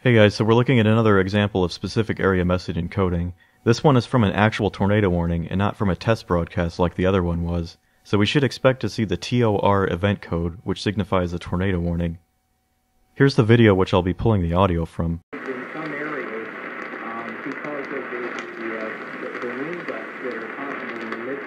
Hey guys, so we're looking at another example of specific area message encoding. This one is from an actual tornado warning and not from a test broadcast like the other one was. So we should expect to see the TOR event code, which signifies a tornado warning. Here's the video which I'll be pulling the audio from. in some areas um, because of the, the, uh, the, the that are possible in the mid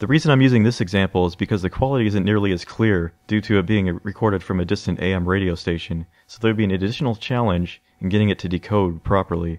The reason I'm using this example is because the quality isn't nearly as clear due to it being recorded from a distant AM radio station, so there would be an additional challenge in getting it to decode properly.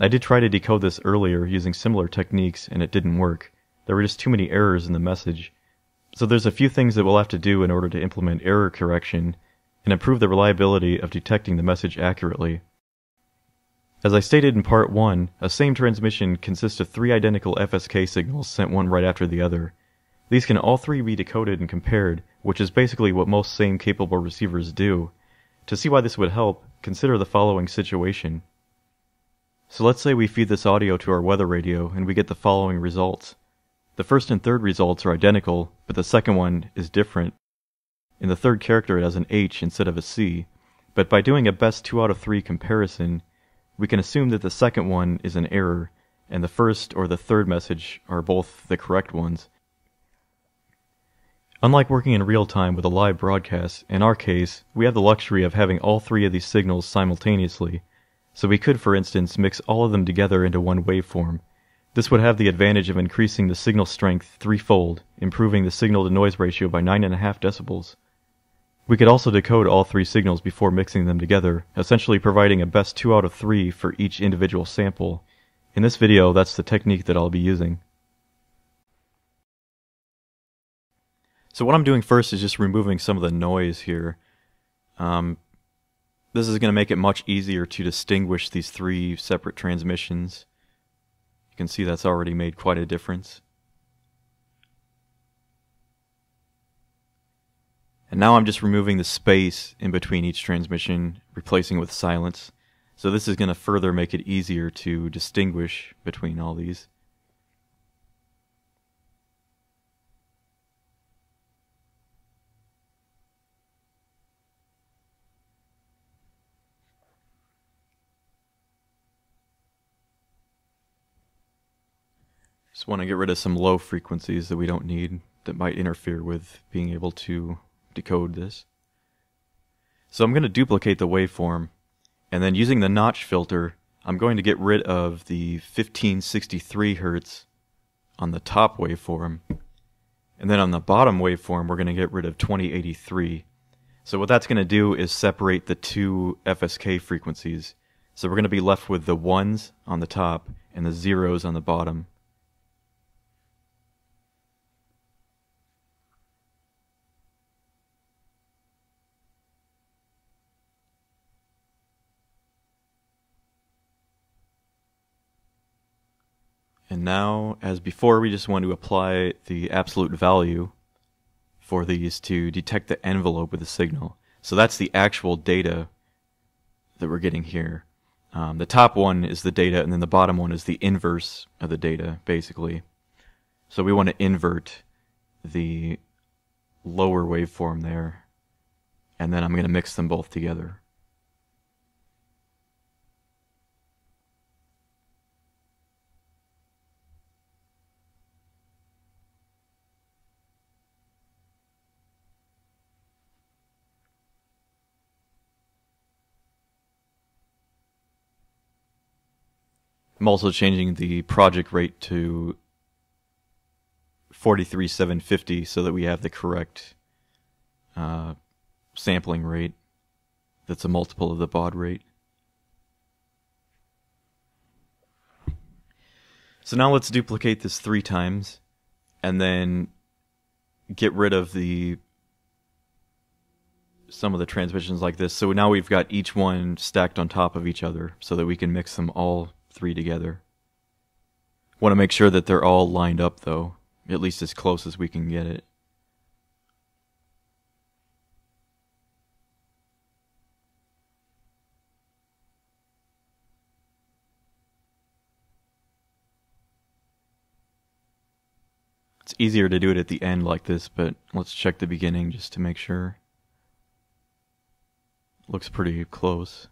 I did try to decode this earlier using similar techniques and it didn't work. There were just too many errors in the message. So there's a few things that we'll have to do in order to implement error correction and improve the reliability of detecting the message accurately. As I stated in part 1, a SAME transmission consists of three identical FSK signals sent one right after the other. These can all three be decoded and compared, which is basically what most SAME capable receivers do. To see why this would help, consider the following situation. So let's say we feed this audio to our weather radio and we get the following results. The first and third results are identical, but the second one is different. In the third character it has an H instead of a C, but by doing a best 2 out of 3 comparison, we can assume that the second one is an error, and the first or the third message are both the correct ones. Unlike working in real time with a live broadcast, in our case, we have the luxury of having all three of these signals simultaneously, so we could, for instance, mix all of them together into one waveform. This would have the advantage of increasing the signal strength threefold, improving the signal to noise ratio by 9.5 decibels. We could also decode all three signals before mixing them together, essentially providing a best 2 out of 3 for each individual sample. In this video, that's the technique that I'll be using. So what I'm doing first is just removing some of the noise here. Um, this is going to make it much easier to distinguish these three separate transmissions. You can see that's already made quite a difference. And now I'm just removing the space in between each transmission, replacing it with silence. So this is going to further make it easier to distinguish between all these. Just want to get rid of some low frequencies that we don't need that might interfere with being able to decode this. So I'm going to duplicate the waveform, and then using the notch filter, I'm going to get rid of the 1563 hertz on the top waveform, and then on the bottom waveform, we're going to get rid of 2083. So what that's going to do is separate the two FSK frequencies. So we're going to be left with the ones on the top and the zeros on the bottom. And now, as before, we just want to apply the absolute value for these to detect the envelope of the signal. So that's the actual data that we're getting here. Um, the top one is the data, and then the bottom one is the inverse of the data, basically. So we want to invert the lower waveform there, and then I'm going to mix them both together. I'm also changing the project rate to 43750 so that we have the correct uh, sampling rate that's a multiple of the baud rate. So now let's duplicate this three times and then get rid of the some of the transmissions like this. So now we've got each one stacked on top of each other so that we can mix them all three together. Want to make sure that they're all lined up though, at least as close as we can get it. It's easier to do it at the end like this, but let's check the beginning just to make sure. Looks pretty close.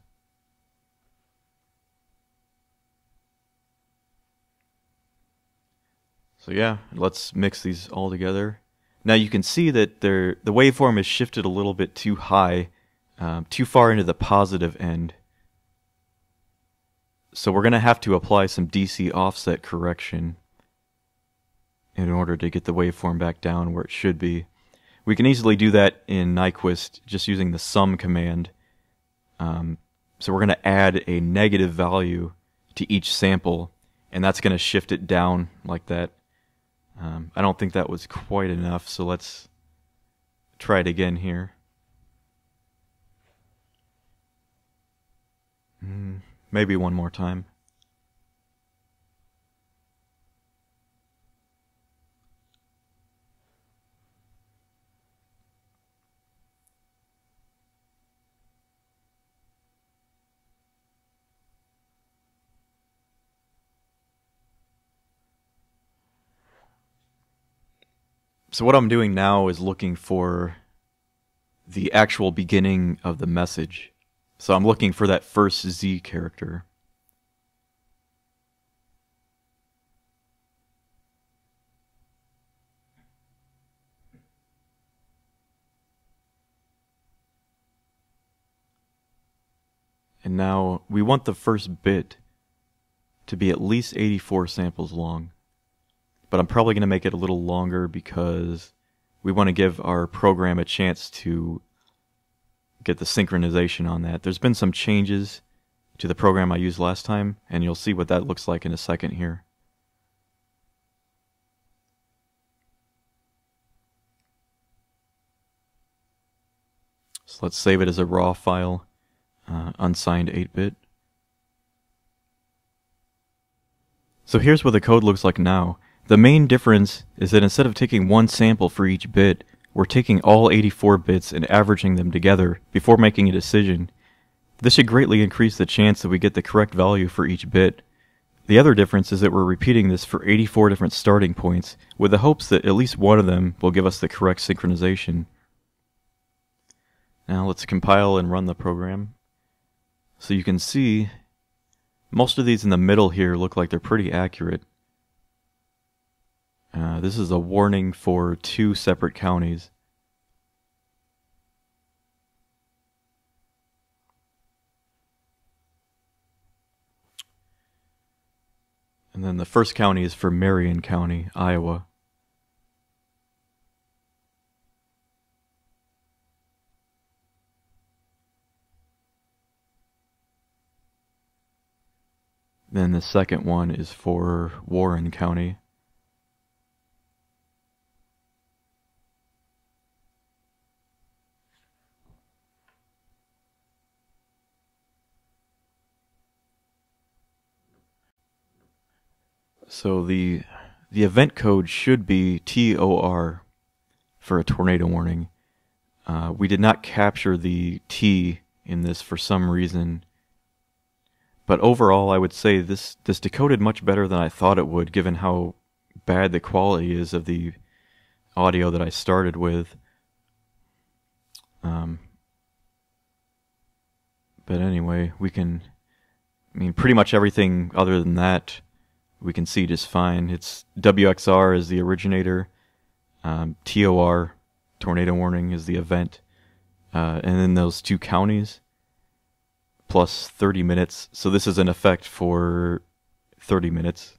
So yeah, let's mix these all together. Now you can see that the waveform is shifted a little bit too high, um, too far into the positive end. So we're going to have to apply some DC offset correction in order to get the waveform back down where it should be. We can easily do that in Nyquist just using the sum command. Um, so we're going to add a negative value to each sample, and that's going to shift it down like that. Um, I don't think that was quite enough, so let's try it again here. Mm, maybe one more time. So what I'm doing now is looking for the actual beginning of the message. So I'm looking for that first Z character. And now we want the first bit to be at least 84 samples long but I'm probably going to make it a little longer because we want to give our program a chance to get the synchronization on that. There's been some changes to the program I used last time, and you'll see what that looks like in a second here. So let's save it as a raw file, uh, unsigned 8-bit. So here's what the code looks like now. The main difference is that instead of taking one sample for each bit, we're taking all 84 bits and averaging them together before making a decision. This should greatly increase the chance that we get the correct value for each bit. The other difference is that we're repeating this for 84 different starting points, with the hopes that at least one of them will give us the correct synchronization. Now let's compile and run the program. So you can see, most of these in the middle here look like they're pretty accurate. Uh, this is a warning for two separate counties. And then the first county is for Marion County, Iowa. Then the second one is for Warren County. So the the event code should be TOR for a tornado warning. Uh, we did not capture the T in this for some reason. But overall, I would say this, this decoded much better than I thought it would, given how bad the quality is of the audio that I started with. Um, but anyway, we can, I mean, pretty much everything other than that we can see just fine. It's WXR is the originator, um, TOR, tornado warning, is the event, uh, and then those two counties plus 30 minutes. So this is an effect for 30 minutes.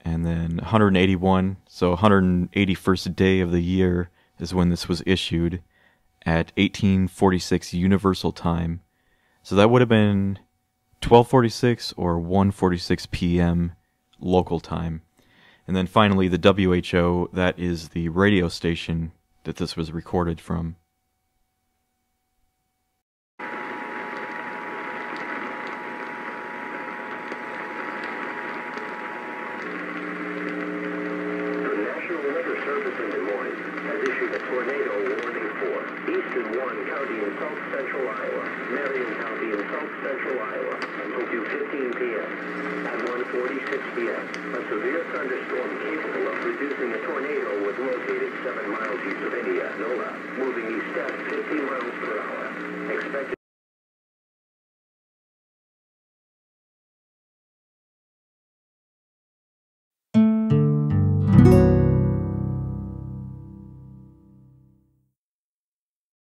And then 181, so 181st day of the year is when this was issued at 1846 Universal Time. So that would have been 12:46 or 1:46 p.m. local time. And then finally the WHO, that is the radio station that this was recorded from. The National Weather Service in Des Moines has issued a tornado warning for East Station 1, County in south central Iowa. Marion County in south central Iowa until 2.15 p.m. At 1.46 p.m., a severe thunderstorm capable of producing a tornado was located 7 miles east of Indianola, moving east at 50 miles per hour.